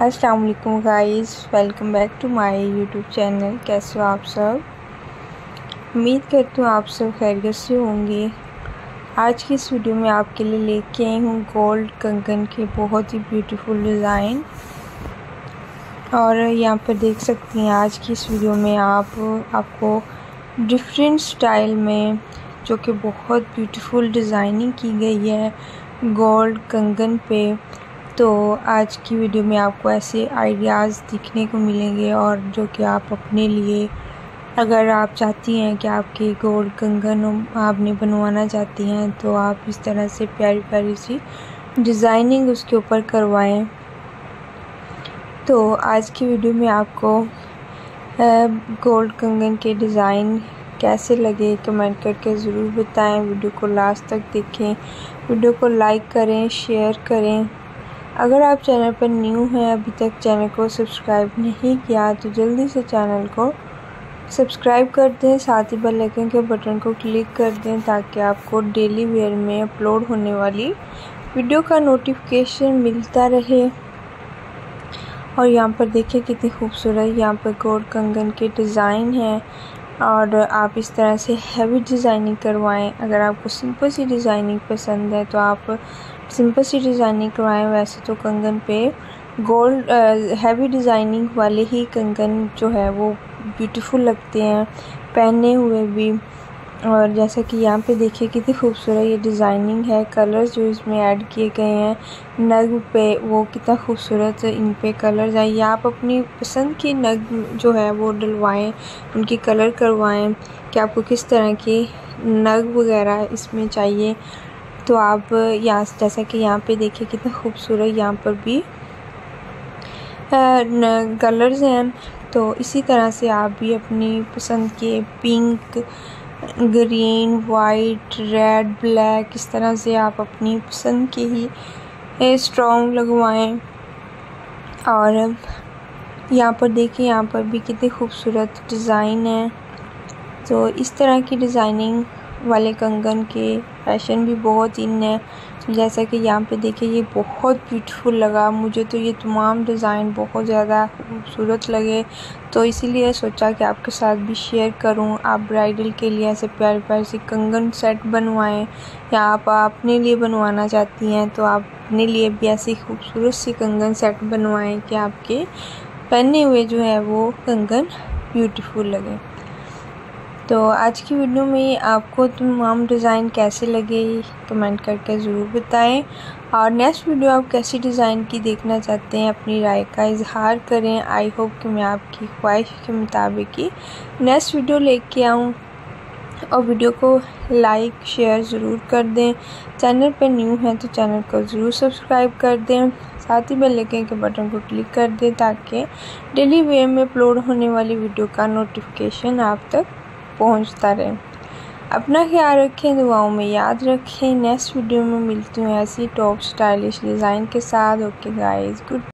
अस्सलाम वालेकुम guys, welcome back to my YouTube channel. कैसे हो आप सब? उम्मीद करती हूँ आप सब खैरियत से होंगे। आज की इस वीडियो में आपके लिए लेके आई हूँ गोल्ड कंगन के बहुत ही ब्यूटीफुल डिज़ाइन और यहाँ पर देख सकती हैं, आज की इस वीडियो में आप, आपको डिफरेंट स्टाइल में, जो कि बहुत ब्यूटीफुल डिज़ाइनिंग की गई है, गोल्ड कंगन पे। तो आज की वीडियो में आपको ऐसे आइडियाज़ दिखने को मिलेंगे और जो कि आप अपने लिए, अगर आप चाहती हैं कि आपके गोल्ड कंगन आपने बनवाना चाहती हैं तो आप इस तरह से प्यारी प्यारी सी डिज़ाइनिंग उसके ऊपर करवाएँ। तो आज की वीडियो में आपको गोल्ड कंगन के डिज़ाइन कैसे लगे कमेंट करके ज़रूर बताएँ। वीडियो को लास्ट तक देखें। वीडियो को लाइक करें शेयर करें। अगर आप चैनल पर न्यू हैं, अभी तक चैनल को सब्सक्राइब नहीं किया तो जल्दी से चैनल को सब्सक्राइब कर दें, साथ ही बेल आइकन के बटन को क्लिक कर दें, ताकि आपको डेली वेयर में अपलोड होने वाली वीडियो का नोटिफिकेशन मिलता रहे। और यहाँ पर देखिए कितनी खूबसूरत, यहाँ पर गोल्ड कंगन के डिज़ाइन हैं। और आप इस तरह से हैवी डिज़ाइनिंग करवाएँ। अगर आपको सिंपल सी डिज़ाइनिंग पसंद है तो आप सिंपल सी डिज़ाइनिंग करवाएँ। वैसे तो कंगन पे गोल्ड हैवी डिज़ाइनिंग वाले ही कंगन जो है वो ब्यूटीफुल लगते हैं। पहने हुए भी। और जैसा कि यहाँ पे देखिए कितनी खूबसूरत ये डिज़ाइनिंग है, कलर्स जो इसमें ऐड किए गए हैं, नग पे वो कितना खूबसूरत इन पे कलर्स हैं। या आप अपनी पसंद की नग जो है वो डलवाएँ, उनकी कलर करवाएँ, कि आपको किस तरह की नग वगैरह इसमें चाहिए। तो आप यहाँ जैसा कि यहाँ पे देखिए कितना खूबसूरत यहाँ पर भी कलर्स हैं। तो इसी तरह से आप भी अपनी पसंद के pink green, white, red, black, इस तरह से आप अपनी पसंद के ही स्ट्रॉन्ग लगवाएँ। और यहाँ पर देखिए, यहाँ पर भी कितने खूबसूरत डिज़ाइन है। तो इस तरह की डिज़ाइनिंग वाले कंगन के फ़ैशन भी बहुत इन है। जैसा कि यहाँ पे देखिए, ये बहुत ब्यूटीफुल लगा। मुझे तो ये तमाम डिज़ाइन बहुत ज़्यादा खूबसूरत लगे। तो इसीलिए सोचा कि आपके साथ भी शेयर करूँ। आप ब्राइडल के लिए ऐसे प्यारे प्यारे से कंगन सेट बनवाएँ, या आप अपने लिए बनवाना चाहती हैं तो आप अपने लिए भी ऐसी खूबसूरत सी कंगन सेट बनवाएँ कि आपके पहने हुए जो है वो कंगन ब्यूटीफुल लगे। तो आज की वीडियो में आपको तमाम डिज़ाइन कैसे लगे, कमेंट करके ज़रूर बताएँ। और नेक्स्ट वीडियो आप कैसी डिज़ाइन की देखना चाहते हैं, अपनी राय का इजहार करें। आई होप कि मैं आपकी ख्वाहिश के मुताबिक ही नेक्स्ट वीडियो लेके आऊँ। और वीडियो को लाइक शेयर ज़रूर कर दें। चैनल पर न्यू हैं तो चैनल को ज़रूर सब्सक्राइब कर दें। साथ ही बेल आइकन के बटन को क्लिक कर दें ताकि डेली वे में अपलोड होने वाली वीडियो का नोटिफिकेशन आप तक पहुँचता रहे। अपना ख्याल रखें, दुआओं में याद रखें। नेक्स्ट वीडियो में मिलती हूँ ऐसी टॉप स्टाइलिश डिज़ाइन के साथ। Okay guys good